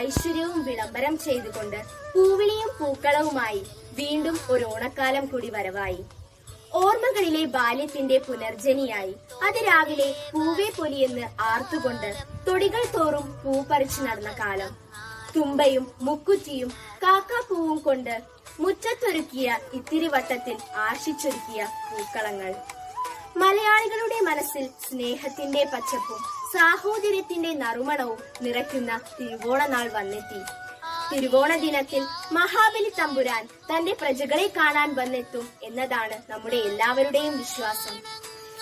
ഐശ്വര്യവും വിളംബരം ചെയ്തുകൊണ്ട് പൂവിളിയും പൂക്കളവുമായി വീണ്ടും ഒരു ഓണക്കാലം കൂടി വരവായി. ഓർമ്മകളിലെ ബാല്യത്തിന്റെ പുനർജനിയായി അത് രാവിലെ പൂവേ പൊലിയെന്ന് ആർത്തുകൊണ്ട് തൊടികൾ തോറും പൂ പറിച്ചു നടന്ന കാലം. തുമ്പയും മുക്കുറ്റിയും കാക്കാപ്പൂവും കൊണ്ട് മുറ്റത്തൊരുക്കിയ ഇത്തിരി വട്ടത്തിൽ ആർഷിച്ചൊരുക്കിയ പൂക്കളങ്ങൾ. മലയാളികളുടെ മനസ്സിൽ സ്നേഹത്തിന്റെ പച്ചപ്പും സാഹോദര്യത്തിന്റെ നറുമണവും നിറയ്ക്കുന്ന തിരുവോണ നാൾ വന്നെത്തി. തിരുവോണ ദിനത്തിൽ മഹാബലി തമ്പുരാൻ തന്റെ പ്രജകളെ കാണാൻ വന്നെത്തും എന്നതാണ് നമ്മുടെ എല്ലാവരുടെയും വിശ്വാസം.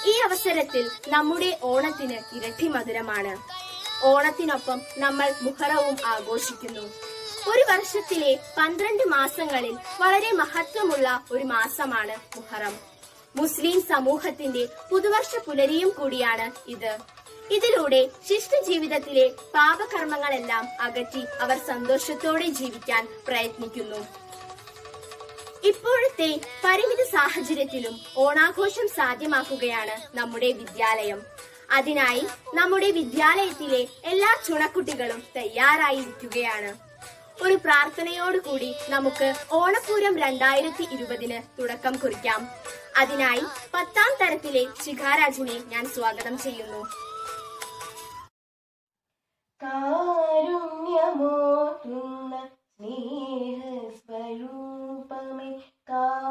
ഈ അവസരത്തിൽ നമ്മുടെ ഓണത്തിന് ഇരട്ടി മധുരമാണ്. ഓണത്തിനൊപ്പം നമ്മൾ മുഹറവും ആഘോഷിക്കുന്നു. ഒരു വർഷത്തിലെ പന്ത്രണ്ട് മാസങ്ങളിൽ വളരെ മഹത്വമുള്ള ഒരു മാസമാണ് മുഹറം. മുസ്ലിം സമൂഹത്തിന്റെ പുതുവർഷ പുലരിയും കൂടിയാണ് ഇത്. ഇതിലൂടെ ശിഷ്ട ജീവിതത്തിലെ പാപകർമ്മങ്ങളെല്ലാം അകറ്റി അവർ സന്തോഷത്തോടെ ജീവിക്കാൻ പ്രയത്നിക്കുന്നു. ഇപ്പോഴത്തെ പരിമിത സാഹചര്യത്തിലും ഓണാഘോഷം സാധ്യമാക്കുകയാണ് നമ്മുടെ വിദ്യാലയം. അതിനായി നമ്മുടെ വിദ്യാലയത്തിലെ എല്ലാ ചുണക്കുട്ടികളും തയ്യാറായിരിക്കുകയാണ്. ഒരു പ്രാർത്ഥനയോടുകൂടി നമുക്ക് ഓണപ്പൂരം രണ്ടായിരത്തി ഇരുപതിന് തുടക്കം കുറിക്കാം. അതിനായി പത്താം തരത്തിലെ ശിഖാരാജിനെ ഞാൻ സ്വാഗതം ചെയ്യുന്നു. കാരുണ്യമോതുന്ന സ്നേഹസ്വരൂപമേ കാലിന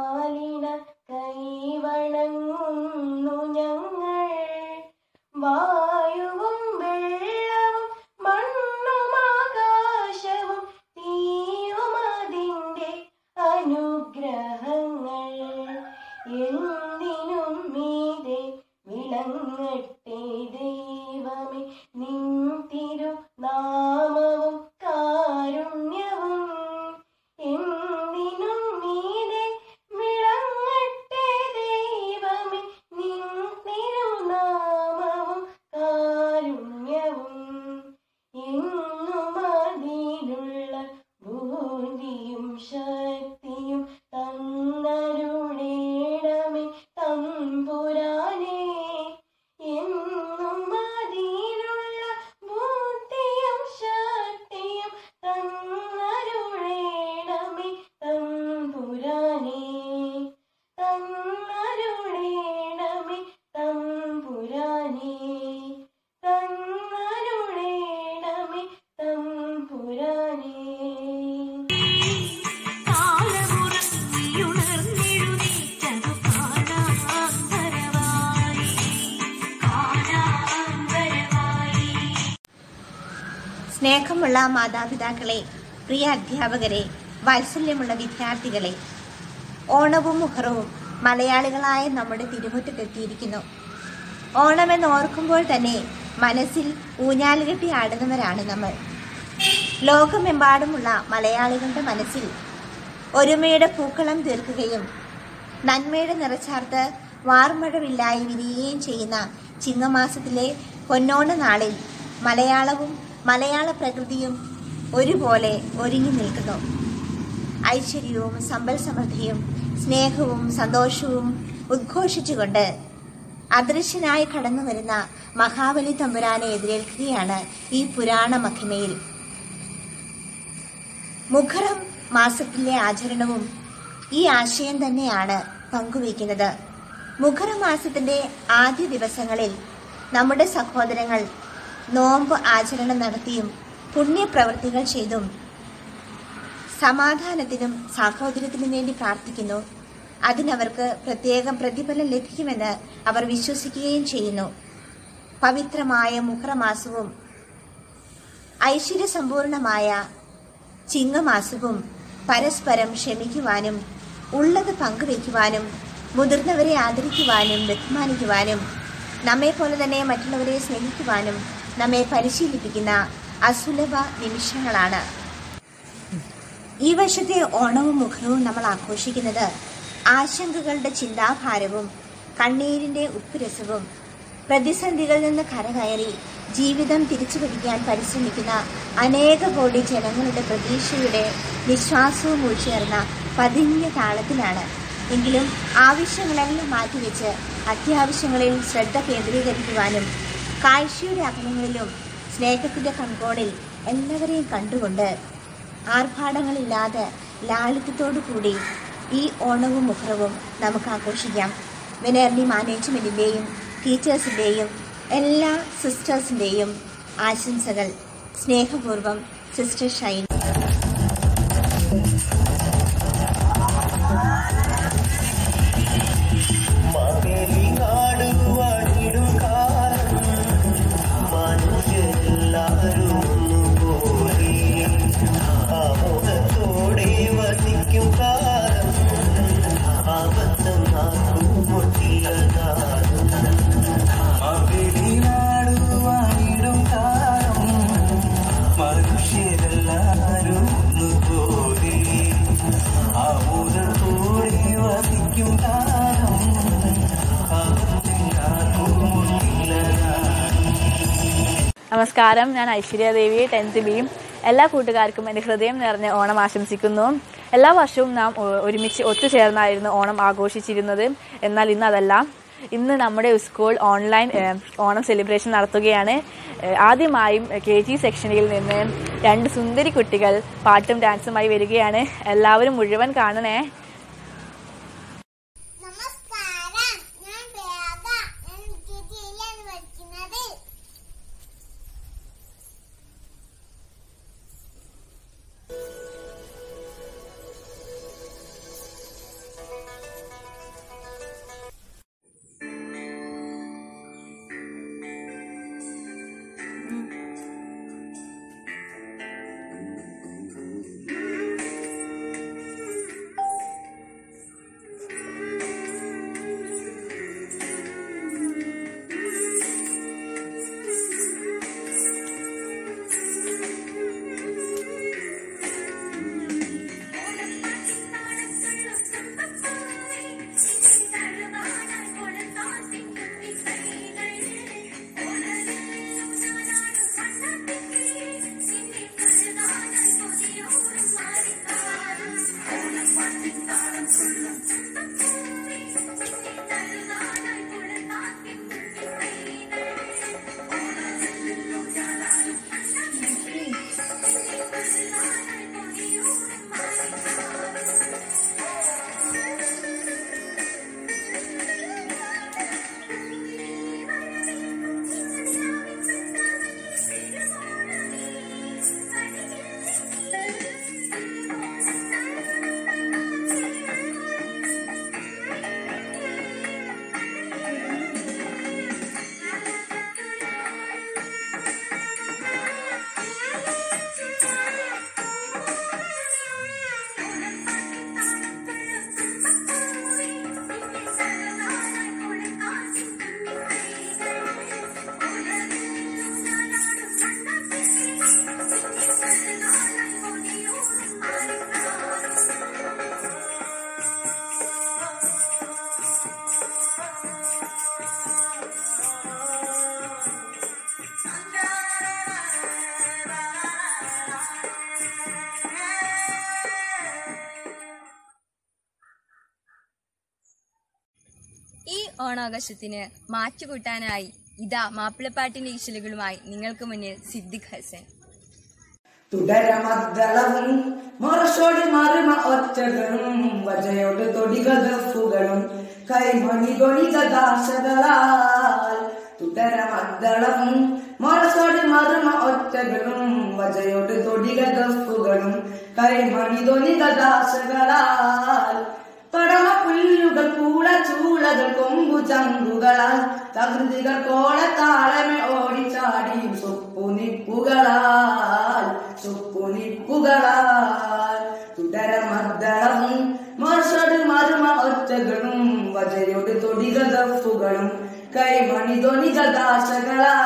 സ്നേഹമുള്ള മാതാപിതാക്കളെ പ്രിയ അധ്യാപകരെ വാത്സല്യമുള്ള വിദ്യാർത്ഥികളെ ഓണവും മുഹറവും മലയാളികളായ നമ്മുടെ തിരുമുറ്റത്തെത്തിയിരിക്കുന്നു ഓണമെന്ന് ഓർക്കുമ്പോൾ തന്നെ മനസ്സിൽ ഊഞ്ഞാലുകെട്ടി ആടുന്നവരാണ് നമ്മൾ. ലോകമെമ്പാടുമുള്ള മലയാളികളുടെ മനസ്സിൽ ഒരുമയുടെ പൂക്കളം തീർക്കുകയും നന്മയുടെ നിറച്ചാർത്ത് വാർമഴവില്ലായി വിരിയുകയും ചെയ്യുന്ന ചിങ്ങമാസത്തിലെ പൊന്നോണ നാളിൽ മലയാളവും മലയാള പ്രകൃതിയും ഒരുപോലെ ഒരുങ്ങി നിൽക്കുന്നു. ഐശ്വര്യവും സമ്പൽ സമൃദ്ധിയും സ്നേഹവും സന്തോഷവും ഉദ്ഘോഷിച്ചുകൊണ്ട് അദൃശ്യനായി കടന്നു വരുന്ന മഹാബലി തമ്പുരാനെ എതിരേൽക്കുകയാണ് ഈ പുരാണ മഹിമയിൽ. മുഖറം മാസത്തിലെ ആചരണവും ഈ ആശയം തന്നെയാണ് പങ്കുവയ്ക്കുന്നത്. മുഖറ മാസത്തിന്റെ ആദ്യ ദിവസങ്ങളിൽ നമ്മുടെ സഹോദരങ്ങൾ നോമ്പ് ആചരണം നടത്തിയും പുണ്യപ്രവൃത്തികൾ ചെയ്തും സമാധാനത്തിനും സാഹോദര്യത്തിനും വേണ്ടി പ്രാർത്ഥിക്കുന്നു. അതിനവർക്ക് പ്രത്യേകം പ്രതിഫലം ലഭിക്കുമെന്ന് അവർ വിശ്വസിക്കുകയും ചെയ്യുന്നു. പവിത്രമായ മുഹറമാസവും ഐശ്വര്യസമ്പൂർണമായ ചിങ്ങമാസവും പരസ്പരം ക്ഷമിക്കുവാനും ഉള്ളത് പങ്കുവയ്ക്കുവാനും മുതിർന്നവരെ ആദരിക്കുവാനും ബഹുമാനിക്കുവാനും നമ്മെ പോലെ തന്നെ മറ്റുള്ളവരെ സ്നേഹിക്കുവാനും നമ്മെ പരിശീലിപ്പിക്കുന്ന അസുലഭ നിമിഷങ്ങളാണ്. ഈ വശത്തെ ഓണവും മുഖവും നമ്മൾ ആഘോഷിക്കുന്നത് ആശങ്കകളുടെ ചിന്താഭാരവും കണ്ണീരിന്റെ ഉപ്പുരസവും പ്രതിസന്ധികളിൽ നിന്ന് കരകയറി ജീവിതം തിരിച്ചു പിടിക്കാൻ പരിശ്രമിക്കുന്ന അനേക കോടി ജനങ്ങളുടെ പ്രതീക്ഷയുടെ വിശ്വാസവും ഉൾച്ചേർന്ന പതിഞ്ഞ താളത്തിലാണ്. എങ്കിലും ആവശ്യങ്ങളെല്ലാം മാറ്റിവെച്ച് അത്യാവശ്യങ്ങളിൽ ശ്രദ്ധ കേന്ദ്രീകരിക്കുവാനും കാഴ്ചയുടെ അകലങ്ങളിലും സ്നേഹത്തിന്റെ കൺകോണിൽ എല്ലാവരെയും കണ്ടുകൊണ്ട് ആർഭാടങ്ങളില്ലാതെ ലാളിത്യത്തോടു കൂടി ഈ ഓണവും മുഹ്രവും നമുക്ക് ആഘോഷിക്കാം. വിനേർണി മാനേജ്മെന്റിന്റെയും ടീച്ചേഴ്സിന്റെയും എല്ലാ സിസ്റ്റേഴ്സിന്റെയും ആശംസകൾ. സ്നേഹപൂർവം സിസ്റ്റർ ഷൈൻ നമസ്കാരം. ഞാൻ ഐശ്വര്യ ദേവി ടെൻത്ത് ബിയും എല്ലാ കൂട്ടുകാർക്കും എന്റെ ഹൃദയം നിറഞ്ഞ ഓണം ആശംസിക്കുന്നു. എല്ലാ വർഷവും നാം ഒരുമിച്ച് ഒത്തുചേർന്നായിരുന്നു ഓണം ആഘോഷിച്ചിരുന്നത്. എന്നാൽ ഇന്ന് അതല്ല. ഇന്ന് നമ്മുടെ സ്കൂൾ ഓൺലൈൻ ഓണം സെലിബ്രേഷൻ നടത്തുകയാണ്. ആദ്യമായും കെ ജി സെക്ഷനിൽ നിന്ന് രണ്ട് സുന്ദരി കുട്ടികൾ പാട്ടും ഡാൻസുമായി വരികയാണ്. എല്ലാവരും മുഴുവൻ കാണണേ. ഓണാഘോഷത്തിന് മാറ്റുകൂട്ടാനായി ഇതാ മാപ്പിളപ്പാട്ടിന്റെ ഈശലുകളുമായി നിങ്ങൾക്ക് മുന്നിൽ സിദ്ദിഖ് ഹസൻ. തുടരമദ്ദളവും മറസോട് മറുമ ഒറ്റകളും വജയോട് കൈമണി കൈമണി ധ്വനിതദാശകളാൽ പടമ പുല്ലുകൾ പൂള ചൂളകൾ കൊമ്പു ചങ്കുകളാൽ തകൃതികൾ കോളത്താളമെ ഓടിച്ചാടിയും സുപ്പുനിപ്പുകളാൽ സുപ്പുനിപ്പുകളാൽ തുടരമദ്ദളവും മർഷട് മരുമ ഒറ്റകളും വജയൊട് തൊടികതഫുകളും കൈമണി ധ്വനികദാശകളാൽ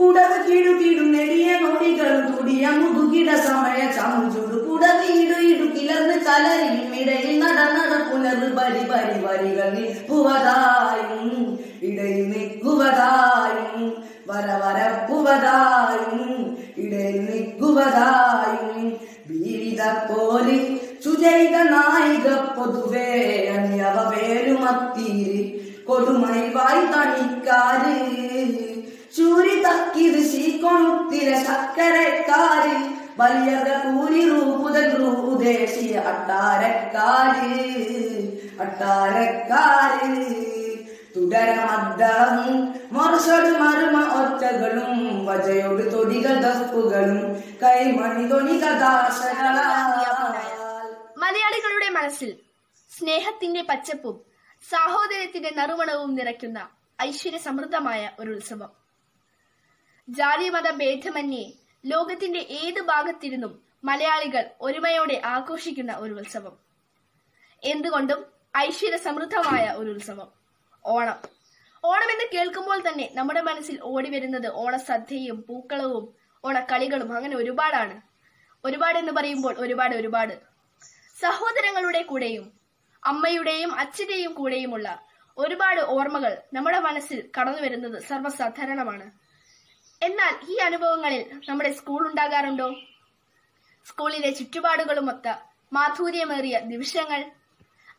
പുടവ് കീഴു കീടു നെടിയ നോടികളും തുടിയ മുതുകിട സമയ ചമുചൂട് പുടവ് ഇടു ഇടു കിളർന്ന് കലരിയും ഇടയിൽ നട നട പുനർ ബരി ബരി വരികൾ നിൽപ്പുവതായും ഇടയിൽ നിൽക്കുവതായും വര വരപ്പുവതായും ഇടയിൽ നിൽക്കുവതായും വിവിധ പോലെ സുജൈത നായിക പൊതുവേ അണിയവ വേരുമത്തിയിൽ കൊടുമൈ വായി തണിക്കാര് ചൂരി തക്കിത് ശീക്കൊണുത്തിര ശക്കരക്കാരിൽ വലിയത കൂരി റൂപുതൻ റൂദേശി അട്ടാരക്കാര് അട്ടാരക്കാര് തുടരമദ്ദളവും മറുസൊടു മരുമ ഒറ്റകളും വജയോട് തൊടികൾ ദഫുകളും കൈമണി തൊണി മലയാളികളുടെ മനസ്സിൽ സ്നേഹത്തിന്റെ പച്ചപ്പും സാഹോദര്യത്തിന്റെ നറുമണവും നിറയ്ക്കുന്ന ഐശ്വര്യ സമൃദ്ധമായ ഒരു ഉത്സവം. ജാതി മത ഭേദമന്യേ ലോകത്തിന്റെ ഏത് ഭാഗത്തിരുന്നും മലയാളികൾ ഒരുമയോടെ ആഘോഷിക്കുന്ന ഒരു ഉത്സവം. എന്തുകൊണ്ടും ഐശ്വര്യ സമൃദ്ധമായ ഒരു ഉത്സവം. ഓണം. ഓണം എന്ന് കേൾക്കുമ്പോൾ തന്നെ നമ്മുടെ മനസ്സിൽ ഓടി വരുന്നത് ഓണസദ്യയും പൂക്കളവും ഓണക്കളികളും അങ്ങനെ ഒരുപാടാണ്. ഒരുപാട് എന്ന് പറയുമ്പോൾ ഒരുപാട് ഒരുപാട്. സഹോദരങ്ങളുടെ കൂടെയും അമ്മയുടെയും അച്ഛന്റെയും കൂടെയുമുള്ള ഒരുപാട് ഓർമ്മകൾ നമ്മുടെ മനസ്സിൽ കടന്നു വരുന്നത് സർവസാധാരണമാണ്. എന്നാൽ ഈ അനുഭവങ്ങളിൽ നമ്മുടെ സ്കൂൾ ഉണ്ടാകാറുണ്ടോ? സ്കൂളിലെ ചുറ്റുപാടുകളുമൊത്ത മാധുര്യമേറിയ നിമിഷങ്ങൾ.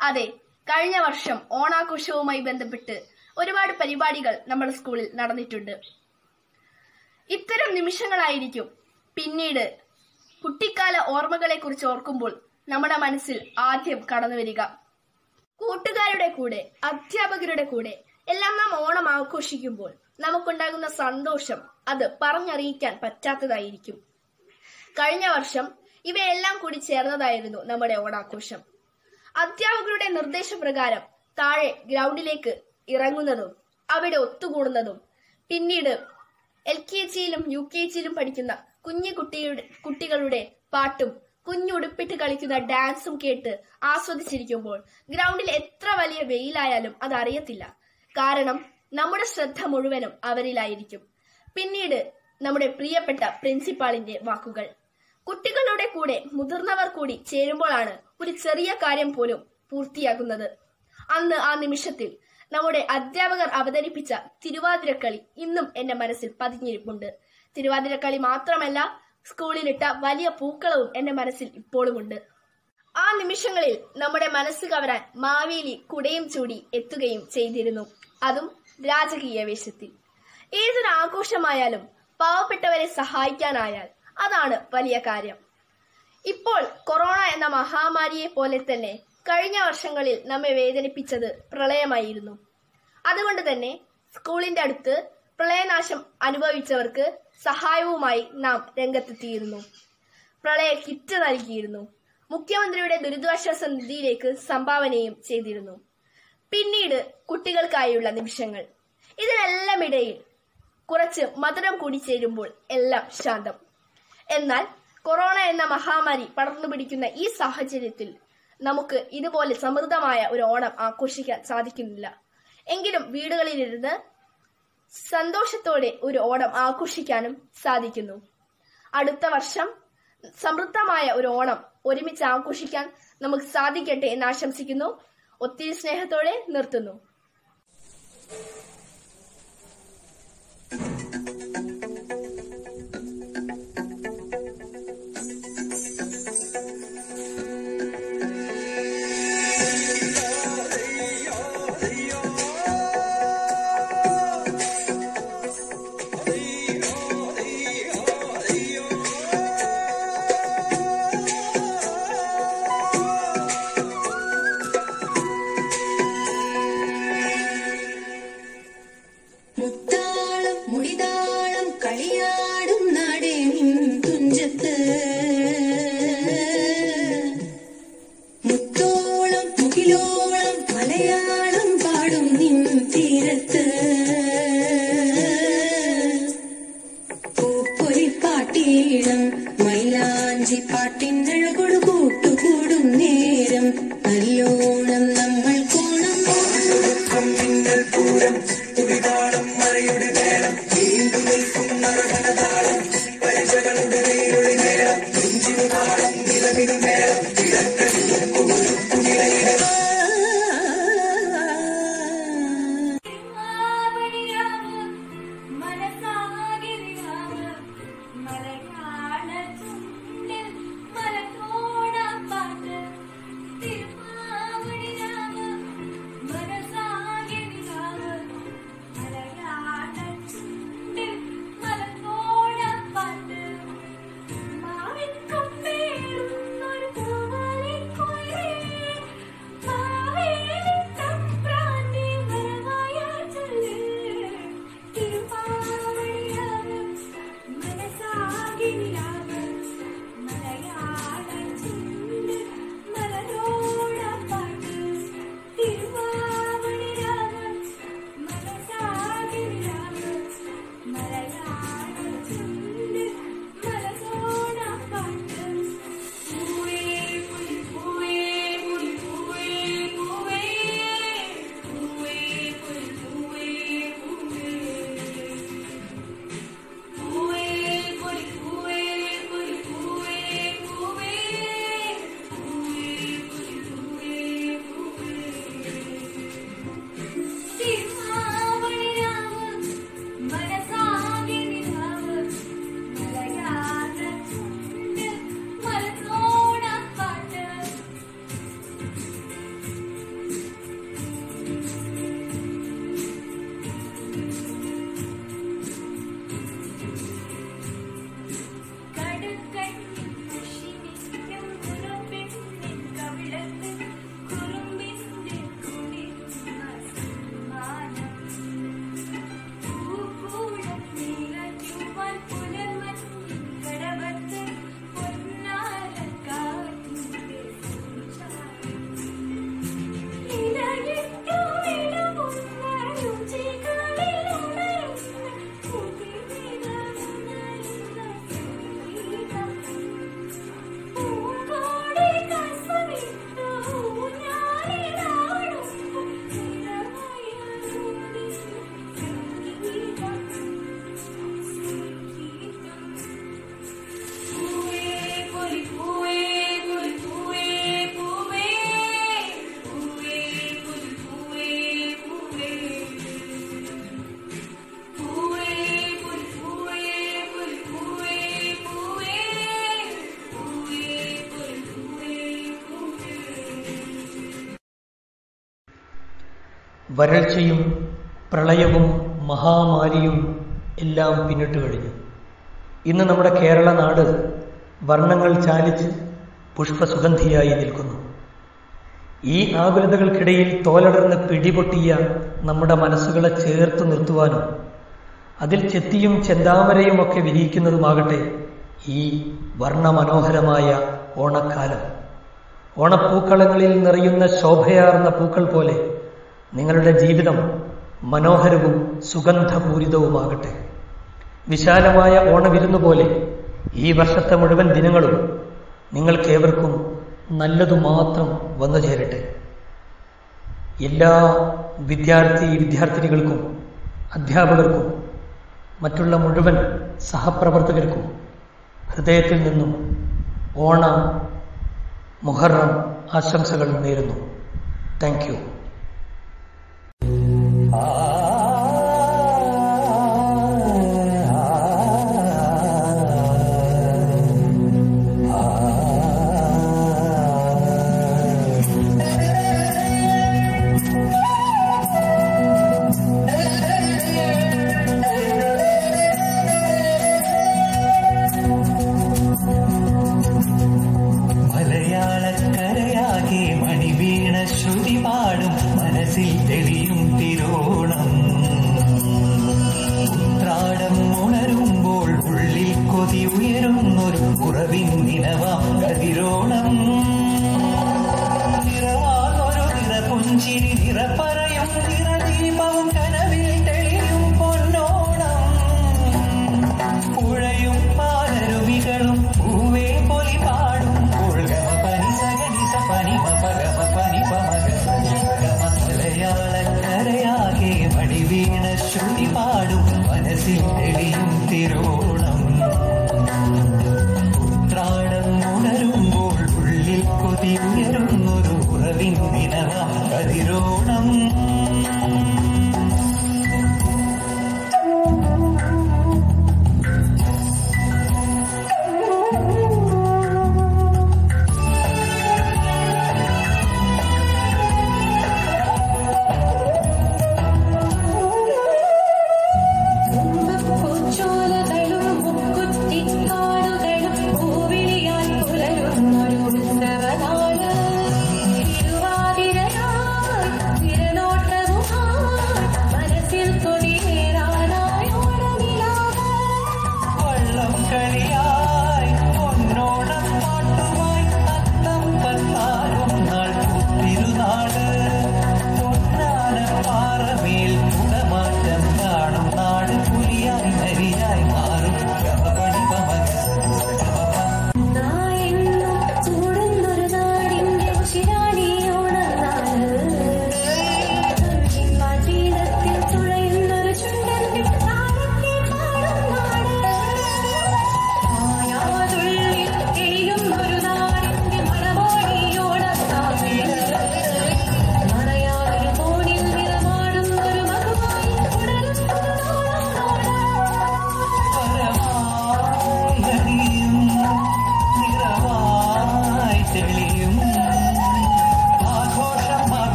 അതെ കഴിഞ്ഞ വർഷം ഓണാഘോഷവുമായി ബന്ധപ്പെട്ട് ഒരുപാട് പരിപാടികൾ നമ്മുടെ സ്കൂളിൽ നടന്നിട്ടുണ്ട്. ഇത്തരം നിമിഷങ്ങളായിരിക്കും പിന്നീട് കുട്ടിക്കാല ഓർമ്മകളെ കുറിച്ച് ഓർക്കുമ്പോൾ നമ്മുടെ മനസ്സിൽ ആദ്യം കടന്നു വരിക. കൂട്ടുകാരുടെ കൂടെ അധ്യാപകരുടെ കൂടെ എല്ലാം നാം ഓണം ആഘോഷിക്കുമ്പോൾ നമുക്കുണ്ടാകുന്ന സന്തോഷം അത് പറഞ്ഞറിയിക്കാൻ പറ്റാത്തതായിരിക്കും. കഴിഞ്ഞ വർഷം ഇവയെല്ലാം കൂടി ചേർന്നതായിരുന്നു നമ്മുടെ ഓണാഘോഷം. അധ്യാപകരുടെ നിർദ്ദേശപ്രകാരം താഴെ ഗ്രൗണ്ടിലേക്ക് ഇറങ്ങുന്നതും അവിടെ ഒത്തുകൂടുന്നതും പിന്നീട് എൽ കെ ജിയിലും യു കെ ജിയിലും പഠിക്കുന്ന കുഞ്ഞു കുട്ടിയുടെ കുട്ടികളുടെ പാട്ടും കുഞ്ഞുടുപ്പിട്ട് കളിക്കുന്ന ഡാൻസും കേട്ട് ആസ്വദിച്ചിരിക്കുമ്പോൾ ഗ്രൗണ്ടിൽ എത്ര വലിയ വെയിലായാലും അത് അറിയത്തില്ല. കാരണം നമ്മുടെ ശ്രദ്ധ മുഴുവനും അവരിലായിരിക്കും. പിന്നീട് നമ്മുടെ പ്രിയപ്പെട്ട പ്രിൻസിപ്പാളിന്റെ വാക്കുകൾ. കുട്ടികളുടെ കൂടെ മുതിർന്നവർ കൂടി ചേരുമ്പോഴാണ് ഒരു ചെറിയ കാര്യം പോലും പൂർത്തിയാകുന്നത്. അന്ന് ആ നിമിഷത്തിൽ നമ്മുടെ അധ്യാപകർ അവതരിപ്പിച്ച തിരുവാതിരക്കളി ഇന്നും എന്റെ മനസ്സിൽ പതിഞ്ഞിരിപ്പുണ്ട്. തിരുവാതിരക്കളി മാത്രമല്ല സ്കൂളിലിട്ട വലിയ പൂക്കളവും എന്റെ മനസ്സിൽ ഇപ്പോഴുമുണ്ട്. ആ നിമിഷങ്ങളിൽ നമ്മുടെ മനസ്സ് കവരാൻ മാവേലി കുടയും ചൂടി എത്തുകയും ചെയ്തിരുന്നു. അതും രാജകീയ വേഷത്തിൽ. ഏതൊരു ആഘോഷമായാലും പാവപ്പെട്ടവരെ സഹായിക്കാനായാൽ അതാണ് വലിയ കാര്യം. ഇപ്പോൾ കൊറോണ എന്ന മഹാമാരിയെ പോലെ തന്നെ കഴിഞ്ഞ വർഷങ്ങളിൽ നമ്മെ വേദനിപ്പിച്ചത് പ്രളയമായിരുന്നു. അതുകൊണ്ട് തന്നെ സ്കൂളിന്റെ അടുത്ത് പ്രളയനാശം അനുഭവിച്ചവർക്ക് സഹായവുമായി നാം രംഗത്തെത്തിയിരുന്നു. പ്രളയ കിറ്റ് നൽകിയിരുന്നു. മുഖ്യമന്ത്രിയുടെ ദുരിതാശ്വാസ നിധിയിലേക്ക് സംഭാവനയും ചെയ്തിരുന്നു. പിന്നീട് കുട്ടികൾക്കായുള്ള നിമിഷങ്ങൾ. ഇതിനെല്ലാം ഇടയിൽ കുറച്ച് മധുരം കൂടി ചേരുമ്പോൾ എല്ലാം ശാന്തം. എന്നാൽ കൊറോണ എന്ന മഹാമാരി പടർന്നു പിടിക്കുന്ന ഈ സാഹചര്യത്തിൽ നമുക്ക് ഇതുപോലെ സമൃദ്ധമായ ഒരു ഓണം ആഘോഷിക്കാൻ സാധിക്കുന്നില്ല. എങ്കിലും വീടുകളിലിരുന്ന് സന്തോഷത്തോടെ ഒരു ഓണം ആഘോഷിക്കാനും സാധിക്കുന്നു. അടുത്ത വർഷം സമൃദ്ധമായ ഒരു ഓണം ഒരുമിച്ച് ആഘോഷിക്കാൻ നമുക്ക് സാധിക്കട്ടെ എന്ന് ആശംസിക്കുന്നു. ഒത്തിരി സ്നേഹത്തോടെ നിർത്തുന്നു. വരൾച്ചയും പ്രളയവും മഹാമാരിയും എല്ലാം പിന്നിട്ട് കഴിഞ്ഞു. ഇന്ന് നമ്മുടെ കേരള നാട് വർണങ്ങൾ ചാലിച്ച് പുഷ്പസുഗന്ധിയായി നിൽക്കുന്നു. ഈ ആകുലതകൾക്കിടയിൽ തോലടർന്ന് പിടിപൊട്ടിയ നമ്മുടെ മനസ്സുകളെ ചേർത്ത് നിർത്തുവാനും അതിൽ ചെത്തിയും ചെന്താമരയും ഒക്കെ വിരിയിക്കുന്നതുമാകട്ടെ ഈ വർണമനോഹരമായ ഓണക്കാലം. ഓണപ്പൂക്കളങ്ങളിൽ നിറയുന്ന ശോഭയാർന്ന പൂക്കൾ പോലെ നിങ്ങളുടെ ജീവിതം മനോഹരവും സുഗന്ധപൂരിതവുമാകട്ടെ. വിശാലമായ ഓണവിരുന്നു പോലെ ഈ വർഷത്തെ മുഴുവൻ ദിനങ്ങളും നിങ്ങൾക്കേവർക്കും നല്ലതു മാത്രം വന്നു ചേരട്ടെ. എല്ലാ വിദ്യാർത്ഥി വിദ്യാർത്ഥിനികൾക്കും അധ്യാപകർക്കും മറ്റുള്ള മുഴുവൻ സഹപ്രവർത്തകർക്കും ഹൃദയത്തിൽ നിന്നും ഓണ മുഹറം ആശംസകൾ നേരുന്നു. താങ്ക് മലയാളക്കരയാകെ മണിവീണ ശ്രുതി പാടും മനസ്സിൽ തെളിയും ಪ್ರವಿಂದಿನವ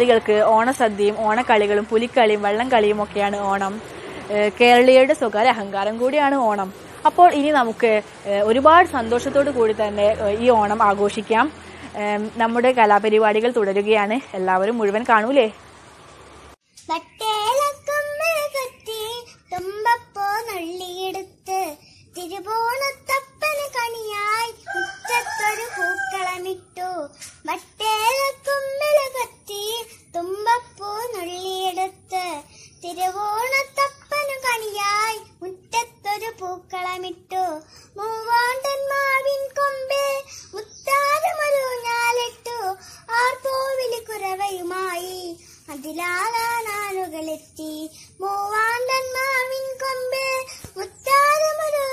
മലയാളികൾക്ക് ഓണസദ്യയും ഓണക്കളികളും പുലിക്കളിയും വള്ളംകളിയും ഒക്കെയാണ് ഓണം. കേരളീയരുടെ സ്വകാര്യ അഹങ്കാരം കൂടിയാണ് ഓണം. അപ്പോൾ ഇനി നമുക്ക് ഒരുപാട് സന്തോഷത്തോടു കൂടി തന്നെ ഈ ഓണം ആഘോഷിക്കാം. നമ്മുടെ കലാപരിപാടികൾ തുടരുകയാണ്. എല്ലാവരും മുഴുവൻ കാണൂലേ? തുമ്പപ്പോ നുള്ളിയെടുത്ത് തിരുവോണത്തപ്പന് കണിയായി മുറ്റത്തൊരു പൂക്കളമിട്ടു. വട്ടേലക്കൊമ്മൽ കുത്തി തുമ്പപ്പൂ നുള്ളിയെടുത്ത് തിരുവോണത്തപ്പനു കണിയായി മുറ്റത്തൊരു പൂക്കളമിട്ടു. മൂവാണ്ടൻ മാവിൻ കൊമ്പിൽ മുത്താരമൊരു ഞാലിട്ടു. ആർപ്പോവിലി കുറവയുമായി അതിലാകാനാളുകളെത്തി മൂവാണ്ടൻ മാവിൻ കൊമ്പിൽ മുത്താരമൊരു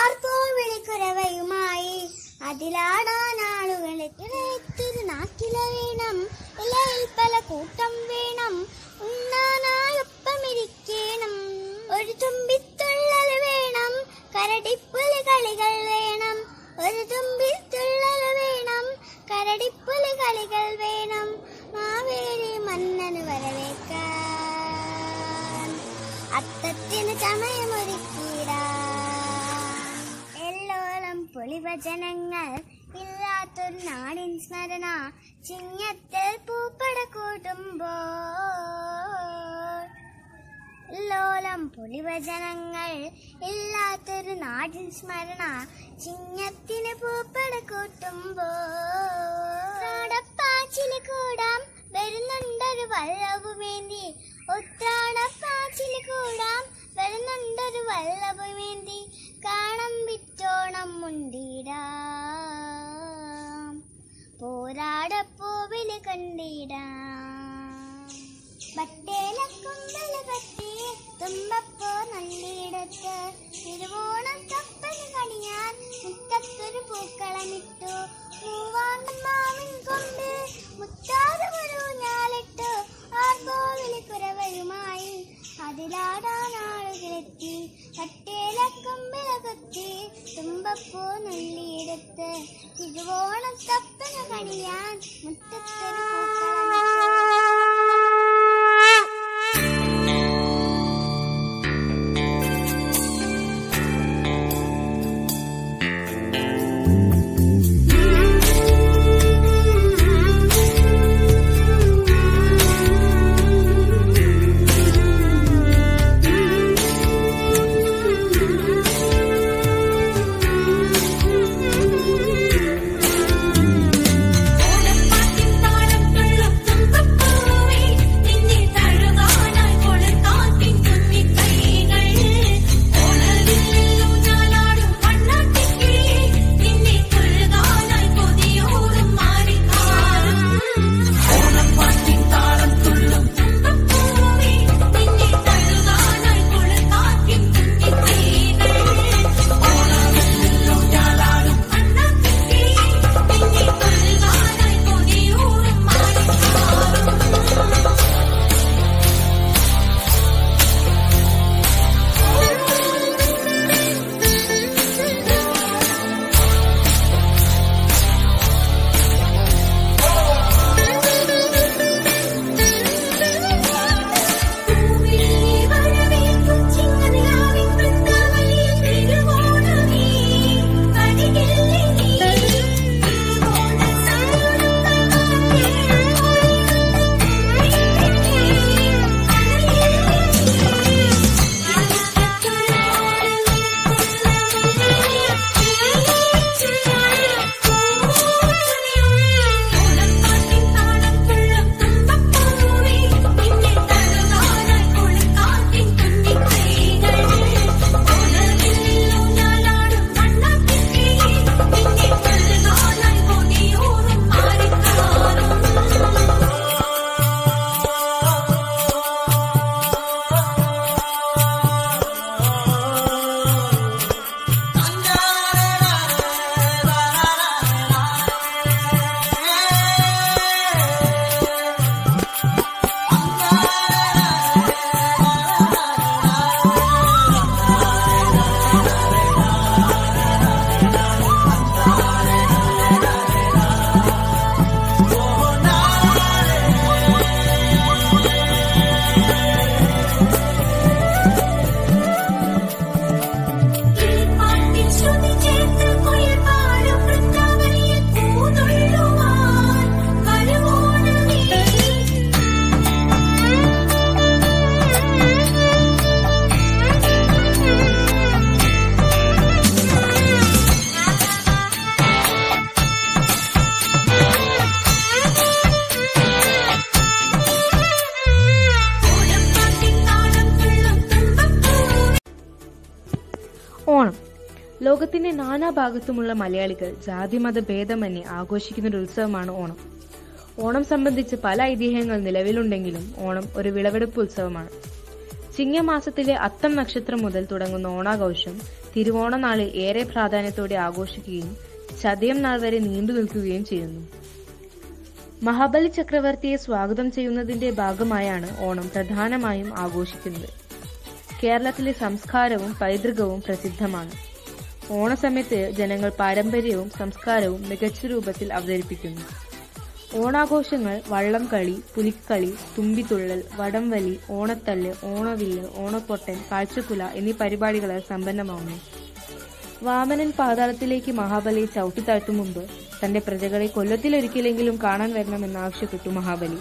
ആർപ്പോവിളി കുറവയുമായി അതിലാടാൻ ആളുകളെ ഇളയത്തൊരു നാക്കില വേണം. ഇലയിൽ പല കൂട്ടം വേണം. ഉണ്ണാനായൊപ്പമിരിക്കണം. ഒരു തുമ്പിത്തുള്ളൽ വേണം. കരടിപ്പുലി കളികൾ വേണം. ഒരു തുമ്പിത്തുള്ളൽ വേണം. കരടിപ്പുലി കളികൾ വേണം. മാവേലി മന്നന് വരവേക്കാൻ അത്തത്തിന് ചമയമൊരുക്കി പൊളിവചനങ്ങൾ ഇല്ലാത്തൊരു നാടിൻ സ്മരണ ചിങ്ങത്തിൽ പൂപ്പട കൂട്ടുമ്പോൾ. ലോലം പുലിവചനങ്ങൾ ഇല്ലാത്തൊരു നാടിൻ സ്മരണ ചിങ്ങത്തിന് പൂപ്പട കൂട്ടുമ്പോടപ്പാച്ചിൽ കൂടാം വരുന്നുണ്ടൊരു വല്ലഭുമേന്തി ഉത്രാടപ്പാച്ചിൽ കൂടാം വരുന്നുണ്ടൊരു വല്ലഭമേന്തി കാണം വിറ്റോണം മുണ്ടിടാം. പോരാടപ്പൂവിൽ കണ്ടിടാം. ബട്ടേലക്കുമ്പല പറ്റി തുമ്പപ്പോ നല്ലിടത്ത് തിരുവോണം കപ്പന് കണിയാൻ മുറ്റത്തൊരു പൂക്കളമിട്ടു. മൂവാണ്ടം കൊണ്ട് കൊണ്ട് മുത്താറുമൊരു ഞാലിട്ടു. ആർക്കോവിലി കുരവരുമായി അതിലാടാൻ ആളുകളെത്തി. കട്ടേലക്കൊമ്പില കൊത്തി തുമ്പപ്പൂ നുള്ളിയെടുത്ത് തിരുവോണം കപ്പന് കണിയാൻ മുറ്റത്തൊരു പൂക്കളമിട്ടു. ലോകത്തിന്റെ നാനാഭാഗത്തുമുള്ള മലയാളികൾ ജാതിമത ഭേദമന്യേ ആഘോഷിക്കുന്ന ഒരു ഉത്സവമാണ് ഓണം. ഓണം സംബന്ധിച്ച് പല ഐതിഹ്യങ്ങൾ നിലവിലുണ്ടെങ്കിലും ഓണം ഒരു വിളവെടുപ്പ് ഉത്സവമാണ്. ചിങ്ങമാസത്തിലെ അത്തം നക്ഷത്രം മുതൽ തുടങ്ങുന്ന ഓണാഘോഷം തിരുവോണ നാളിൽ ഏറെ പ്രാധാന്യത്തോടെ ആഘോഷിക്കുകയും ചതയം നാൾ വരെ നീണ്ടു നിൽക്കുകയും ചെയ്യുന്നു. മഹാബലി ചക്രവർത്തിയെ സ്വാഗതം ചെയ്യുന്നതിന്റെ ഭാഗമായാണ് ഓണം പ്രധാനമായും ആഘോഷിക്കുന്നത്. കേരളത്തിലെ സംസ്കാരവും പൈതൃകവും പ്രസിദ്ധമാണ്. ഓണസമയത്ത് ജനങ്ങൾ പാരമ്പര്യവും സംസ്കാരവും മികച്ച രൂപത്തിൽ അവതരിപ്പിക്കുന്നു. ഓണാഘോഷങ്ങൾ വള്ളംകളി പുലിക്കളി തുമ്പിത്തുള്ളൽ വടംവലി ഓണത്തല്ല് ഓണവില്ല് ഓണക്കൊട്ടൻ കാഴ്ചക്കുല എന്നീ പരിപാടികളാൽ സമ്പന്നമാവുന്നു. വാമനൻ പാതാളത്തിലേക്ക് മഹാബലിയെ ചവിട്ടിത്താഴ്ത്തും മുമ്പ് തന്റെ പ്രജകളെ കൊല്ലത്തിലൊരിക്കലെങ്കിലും കാണാൻ വരണമെന്നാവശ്യപ്പെട്ടു മഹാബലി.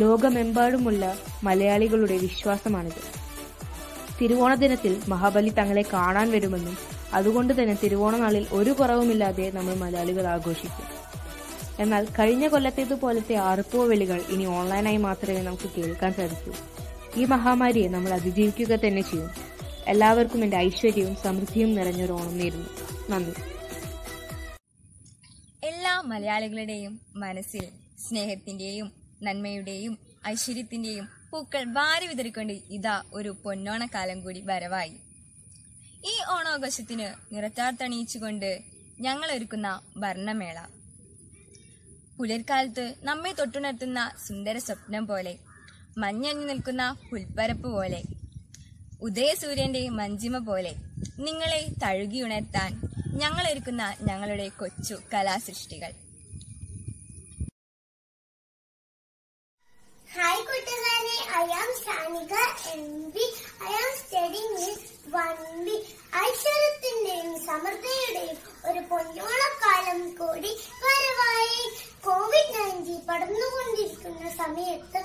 ലോകമെമ്പാടുമുള്ള മലയാളികളുടെ വിശ്വാസമാണിത്. തിരുവോണ ദിനത്തിൽ മഹാബലി തങ്ങളെ കാണാൻ വരുമെന്നും അതുകൊണ്ട് തന്നെ തിരുവോണനാളിൽ ഒരു കുറവുമില്ലാതെ നമ്മൾ മലയാളികൾ ആഘോഷിക്കും. എന്നാൽ കഴിഞ്ഞ കൊല്ലത്തേതുപോലത്തെ ആർപ്പോ വിളികൾ ഇനി ഓൺലൈനായി മാത്രമേ നമുക്ക് കേൾക്കാൻ സാധിക്കൂ. ഈ മഹാമാരിയെ നമ്മൾ അതിജീവിക്കുക തന്നെ ചെയ്യും. എല്ലാവർക്കും എന്റെ ഐശ്വര്യവും സമൃദ്ധിയും നിറഞ്ഞൊരു ഓണം നേരുന്നു. നന്ദി. എല്ലാ മലയാളികളുടെയും മനസ്സിൽ സ്നേഹത്തിന്റെയും നന്മയുടെയും ഐശ്വര്യത്തിന്റെയും പൂക്കൾ വാരി വിതറിക്കൊണ്ട് ഇതാ ഒരു പൊന്നോണക്കാലം കൂടി വരവായി. ഈ ഓണാഘോഷത്തിന് നിറച്ചാർത്തണിയിച്ചുകൊണ്ട് ഞങ്ങൾ ഒരുക്കുന്ന വർണമേള പുലർക്കാലത്ത് നമ്മെ തൊട്ടുണർത്തുന്ന സുന്ദര സ്വപ്നം പോലെ മഞ്ഞഞ്ഞു നിൽക്കുന്ന പുൽപ്പരപ്പ് പോലെ ഉദയസൂര്യന്റെ മഞ്ചിമ പോലെ നിങ്ങളെ തഴുകി ഉണർത്താൻ ഞങ്ങൾ ഒരുക്കുന്ന ഞങ്ങളുടെ കൊച്ചു കലാസൃഷ്ടികൾ. ഹായ് കൂട്ടുകാരെ. I am Sanika MB I am studying in 1B ഐശ്വര്യത്തിന്റെയും സമൃദ്ധിയുടെയും ഒരു പൊന്നോളക്കാലം കൂടി വരവായി. കോവിഡ് നയന്റീൻ പടർന്നുകൊണ്ടിരിക്കുന്ന സമയത്ത്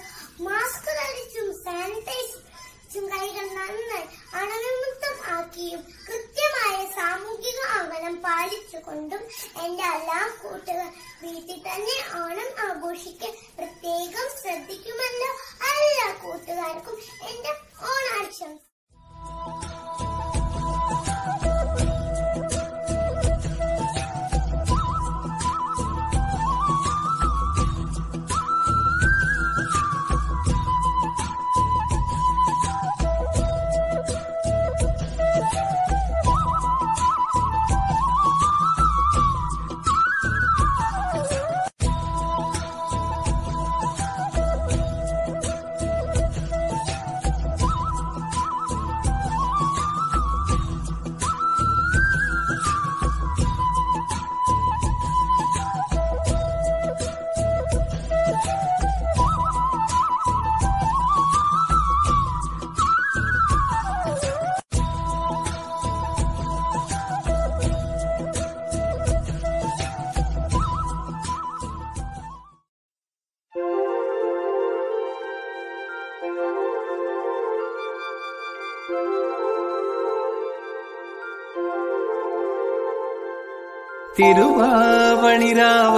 മാസ്ക് ധരിച്ചും സാനിറ്റൈസും കൈകൾ നന്നായി അണുവിമുക്തം ആക്കിയും കൃത്യമായ സാമൂഹിക അകലം പാലിച്ചുകൊണ്ടും എന്റെ എല്ലാ കൂട്ടുകാർ വീട്ടിൽ തന്നെ ഓണം ആഘോഷിക്കാൻ പ്രത്യേകം ശ്രദ്ധിക്കുമല്ലോ എല്ലാ കൂട്ടുകാർക്കും എന്റെ ഓണാശംസ. திருவாவணிராவ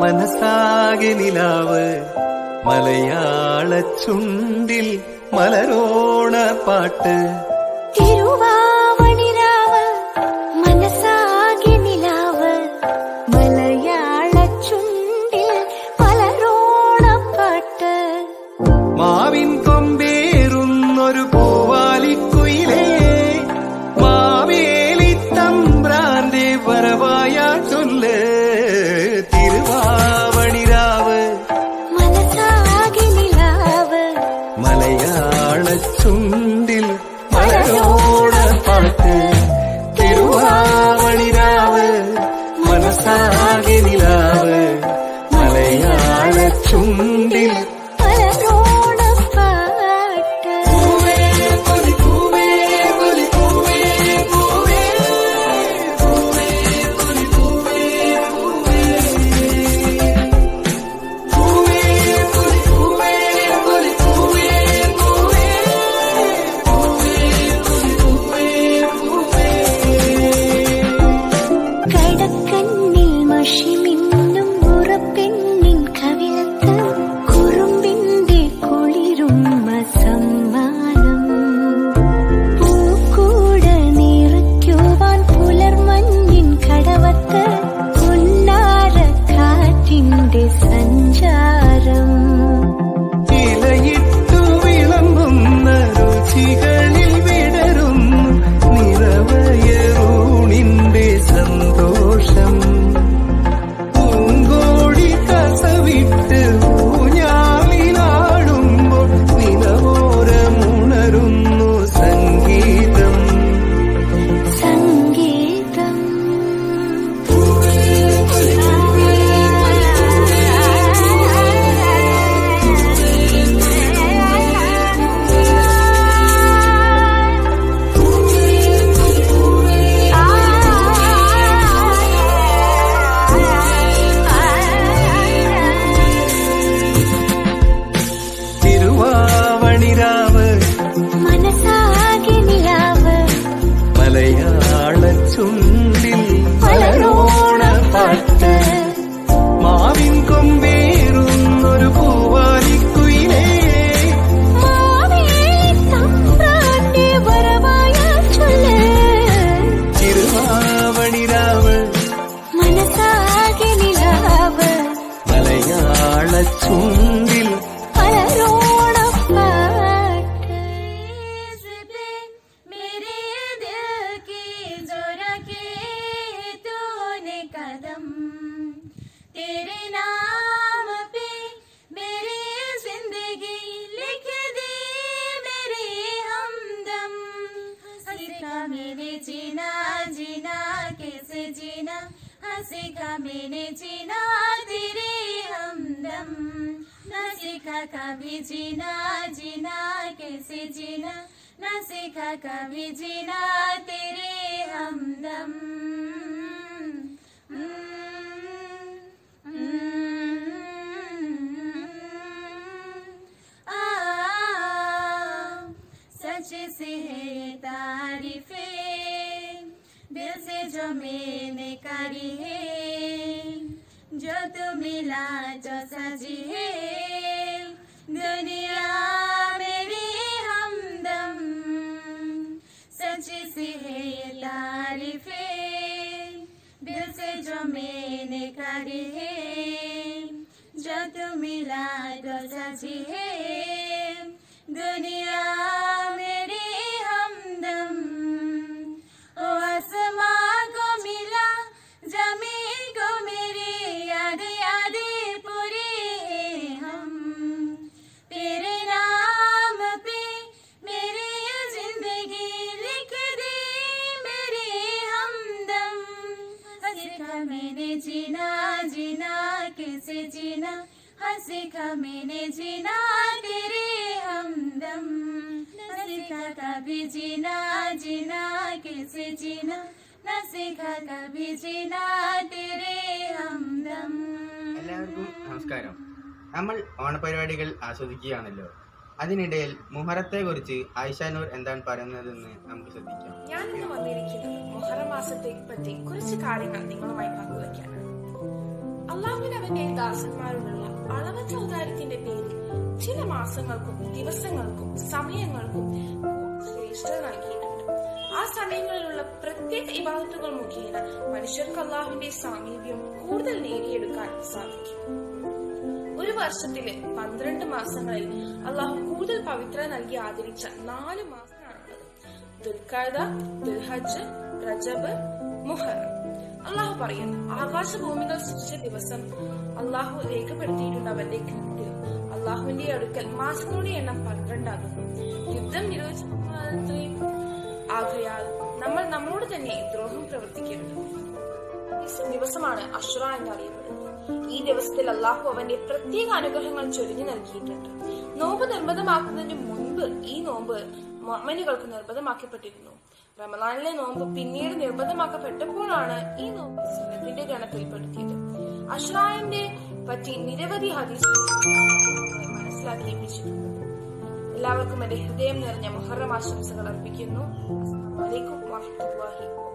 மனசாகி நிலாவ மலையாள சுண்டில் மலரோண பாட்டு. कदम। तेरे नाम पे मेरी ज़िंदगी लिख दे, मेरे हमदम। हंसेगा मैंने जीना जीना, कैसे जीना? हंसेगा मैंने जीना, तेरे हमदम। न सीखा कभी जीना जीना, कैसे जीना? न सीखा कभी जीना, तेरे हमदम। सच से है तारीफे। दिल से जो मैंने करी है, जो तू मिला जो सजी है। दुनिया मेरी हमदम सच से है तारीफें। दिल से जो मैंने करी है, जो तू मिला जो सजी है। दुनिया कभी जीना जीना कैसे जीना न सीखा कभी जीना तेरे हमदम എല്ലാവർക്കും നമസ്കാരം നമ്മൾ ഓണപരിപാടികൾ ആസ്വദിക്കുകയാണല്ലോ അതിനിടയിൽ മുഹറത്തെ കുറിച്ച് ആയിഷാനൂർ എന്താണ് പറയുന്നതെന്ന് നമുക്ക് ശ്രദ്ധിക്കാം ഞാൻ ഇന്ന് വന്നിരിക്കുന്നത് മുഹറം മാസത്തെ പറ്റി കുറച്ച് കാര്യങ്ങൾ നിങ്ങളുമായി പങ്കുവയ്ക്കാനാണ് അള്ളാഹുവിന് അവന്റെ ദാസന്മാരോടുള്ള അളവറ്റ ഔദാര്യത്തിന്റെ പേരിൽ ചില മാസങ്ങൾക്കും ദിവസങ്ങൾക്കും സമയങ്ങൾക്കും ശ്രേഷ്ഠത നൽകിയിട്ടുണ്ട് ആ സമയങ്ങളിലുള്ള പ്രത്യേക ഇബാദത്തുകൾ മുഖേന മനുഷ്യർക്ക് അള്ളാഹുവിന്റെ സാമീപ്യം കൂടുതൽ നേടിയെടുക്കാൻ സാധിക്കും. ഒരു വർഷത്തിലെ പന്ത്രണ്ട് മാസങ്ങളിൽ അള്ളാഹു കൂടുതൽ പവിത്ര നൽകി ആദരിച്ച നാല് മാസങ്ങളാണുള്ളത്. ദുൽഖാദ ദുൽഹജ് റജബ് മുഹറം. അള്ളാഹു പറയുന്നു ആകാശഭൂമികൾ സൃഷ്ടിച്ച ദിവസം അള്ളാഹു രേഖപ്പെടുത്തിയിട്ടുണ്ട് അവന്റെ ഗ്രന്ഥത്തിൽ അള്ളാഹുവിന്റെ അടുക്കൽ മാസങ്ങളുടെ എണ്ണം പന്ത്രണ്ടാകുന്നു. യുദ്ധം നിരോധിച്ചത്രയും ആകയാൽ നമ്മൾ നമ്മോട് തന്നെ ദ്രോഹം പ്രവർത്തിക്കരുത്. ദിവസമാണ് അഷുറ എന്നറിയപ്പെടുന്നത് ഈ ദിവസത്തിൽ അള്ളാഹു അവന്റെ പ്രത്യേക അനുഗ്രഹങ്ങൾ ചൊരിഞ്ഞു നൽകിയിട്ടുണ്ട്. നോമ്പ് നിർബന്ധമാക്കുന്നതിന് മുൻപ് ഈ നോമ്പ് മമ്മനുകൾക്ക് നിർബന്ധമാക്കപ്പെട്ടിരുന്നു. റമദാനിലെ നോമ്പ് പിന്നീട് നിർബന്ധമാക്കപ്പെട്ടപ്പോഴാണ് ഈ നോമ്പ് സുന്നത്തിന്റെ ഗണത്തിൽപ്പെടുത്തിയത്. അഷ്റായന്റെ പറ്റി നിരവധി ഹദീസ് മനസ്സിലാക്കിയിപ്പിച്ചിട്ടുണ്ട് എല്ലാവർക്കും എന്റെ ഹൃദയം നിറഞ്ഞ മുഹറം ആശംസകൾ അർപ്പിക്കുന്നു. വലൈക്കും അലൈക്കും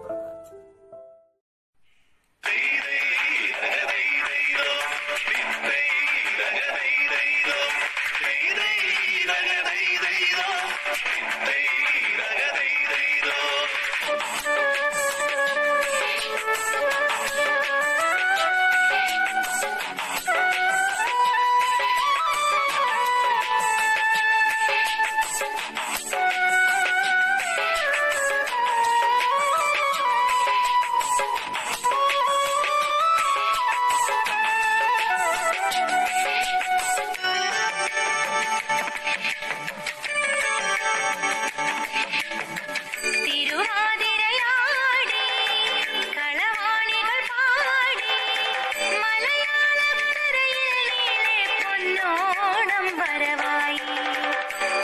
എന്നോണം വരവായി.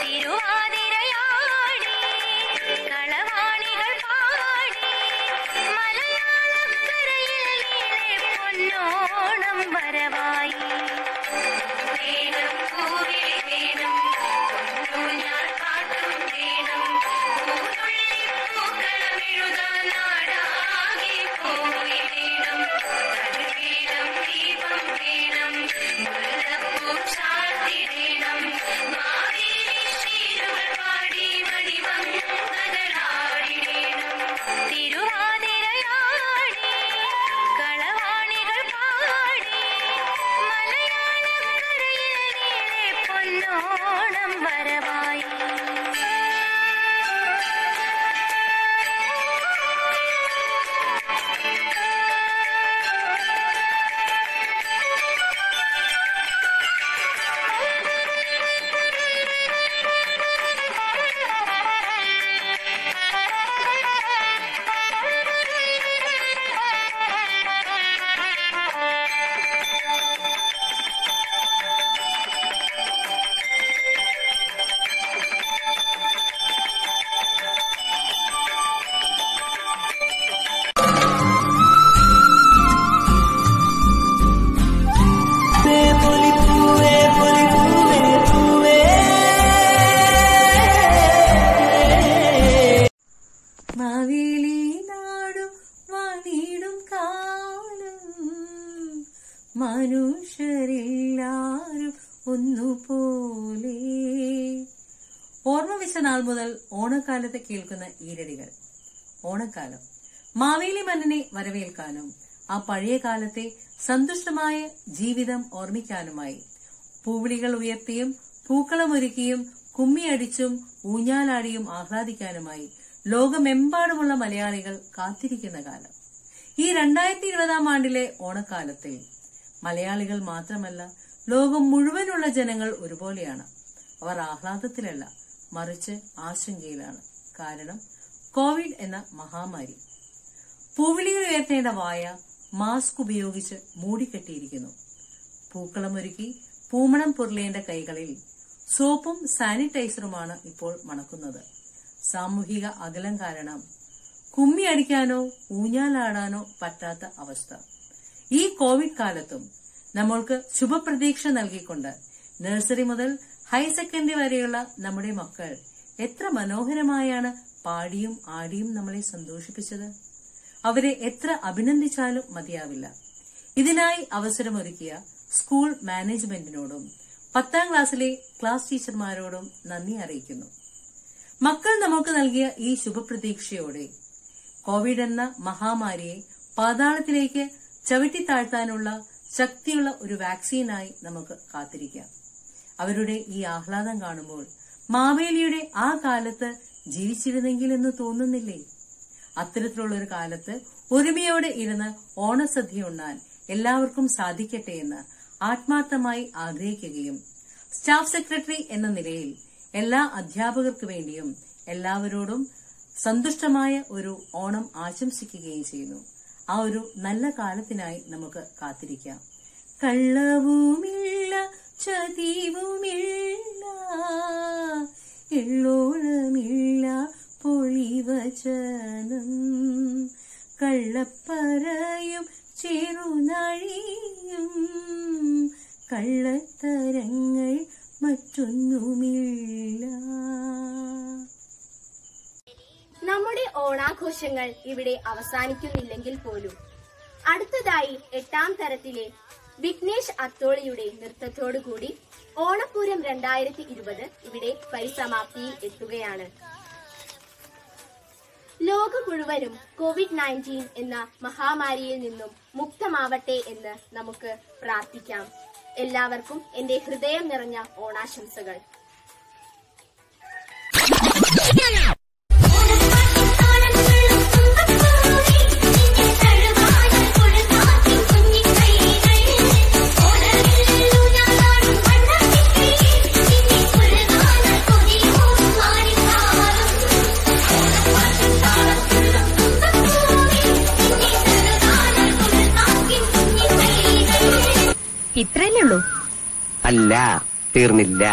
തിരുവാതിരയാടി കളവാണികൾ പാടി. മലയാളക്കരയിൽ പൊന്നോണം വരവായി. കേൾക്കുന്ന ഈരടികൾ. ഓണക്കാലം. മാവേലി മന്നനെ വരവേൽക്കാനും ആ പഴയ കാലത്തെ സന്തുഷ്ടമായ ജീവിതം ഓർമ്മിക്കാനുമായി പൂവിളികൾ ഉയർത്തിയും പൂക്കളമൊരുക്കിയും കുമ്മിയടിച്ചും ഊഞ്ഞാലാടിയും ആഹ്ലാദിക്കാനുമായി ലോകമെമ്പാടുമുള്ള മലയാളികൾ കാത്തിരിക്കുന്ന കാലം. ഈ രണ്ടായിരത്തി ഇരുപതാം ആണ്ടിലെ ഓണക്കാലത്തെ മലയാളികൾ മാത്രമല്ല ലോകം മുഴുവനുള്ള ജനങ്ങൾ ഒരുപോലെയാണ്. അവർ ആഹ്ലാദത്തിലല്ല മറിച്ച് ആശങ്കയിലാണ്. കാരണം കോവിഡ് എന്ന മഹാമാരി. പൂവിളികൾ ഉയർത്തേണ്ട വായ മാസ്ക് ഉപയോഗിച്ച് മൂടിക്കെട്ടിയിരിക്കുന്നു. പൂക്കളമൊരുക്കി പൂമണം പൊരുളേണ്ട കൈകളിൽ സോപ്പും സാനിറ്റൈസറുമാണ് ഇപ്പോൾ മണക്കുന്നത്. സാമൂഹിക അകലം കാരണം കുമ്മി അടിക്കാനോ ഊഞ്ഞാലാടാനോ പറ്റാത്ത അവസ്ഥ. ഈ കോവിഡ് കാലത്തും നമ്മൾക്ക് ശുഭപ്രതീക്ഷ നൽകിക്കൊണ്ട് നഴ്സറി മുതൽ ഹയർ സെക്കൻഡറി വരെയുള്ള നമ്മുടെ മക്കൾ എത്ര മനോഹരമായാണ് പാടിയും ആടിയും നമ്മളെ സന്തോഷിപ്പിച്ചത്. അവരെ എത്ര അഭിനന്ദിച്ചാലും മതിയാവില്ല. ഇതിനായി അവസരമൊരുക്കിയ സ്കൂൾ മാനേജ്മെന്റിനോടും പത്താം ക്ലാസ്സിലെ ക്ലാസ് ടീച്ചർമാരോടും നന്ദി അറിയിക്കുന്നു. മക്കൾ നമുക്ക് നൽകിയ ഈ ശുഭപ്രതീക്ഷയോടെ കോവിഡ് എന്ന മഹാമാരിയെ പാതാളത്തിലേക്ക് ചവിട്ടിത്താഴ്ത്താനുള്ള ശക്തിയുള്ള ഒരു വാക്സിനായി നമുക്ക് കാത്തിരിക്കാം. അവരുടെ ഈ ആഹ്ലാദം കാണുമ്പോൾ മാവേലിയുടെ ആ കാലത്ത് ജീവിച്ചിരുന്നെങ്കിൽ എന്ന് തോന്നുന്നില്ലേ? അത്തരത്തിലുള്ള ഒരു കാലത്ത് ഒരുമയോടെ ഇരുന്ന് ഓണസദ്യ ഉണ്ണാൻ എല്ലാവർക്കും സാധിക്കട്ടെ എന്ന് ആത്മാർത്ഥമായി ആഗ്രഹിക്കുകയും സ്റ്റാഫ് സെക്രട്ടറി എന്ന നിലയിൽ എല്ലാ അധ്യാപകർക്കു വേണ്ടിയും എല്ലാവരോടും സന്തുഷ്ടമായ ഒരു ഓണം ആശംസിക്കുകയും ചെയ്യുന്നു. ആ ഒരു നല്ല കാലത്തിനായി നമുക്ക് കാത്തിരിക്കാം. കള്ളവുമില്ല ചതിവുമില്ല എള്ളോളമില്ല പൊളിവചനം. കള്ളപ്പറയും ചെറുനഴിയും കള്ളത്തരങ്ങൾ മറ്റൊന്നുമില്ല. നമ്മുടെ ഓണാഘോഷങ്ങൾ ഇവിടെ അവസാനിക്കുന്നില്ലെങ്കിൽ പോലും. അടുത്തതായി എട്ടാം തരത്തിലെ വിഘ്നേഷ് അത്തോളിയുടെ നൃത്തത്തോടുകൂടി ഓണപ്പൂരം രണ്ടായിരത്തി ഇരുപത് ഇവിടെ പരിസമാപ്തിയിൽ എത്തുകയാണ്. ലോകം മുഴുവനും കോവിഡ് നയന്റീൻ എന്ന മഹാമാരിയിൽ നിന്നും മുക്തമാവട്ടെ എന്ന് നമുക്ക് പ്രാർത്ഥിക്കാം. എല്ലാവർക്കും എന്റെ ഹൃദയം നിറഞ്ഞ ഓണാശംസകൾ. അല്ല തീർന്നില്ല.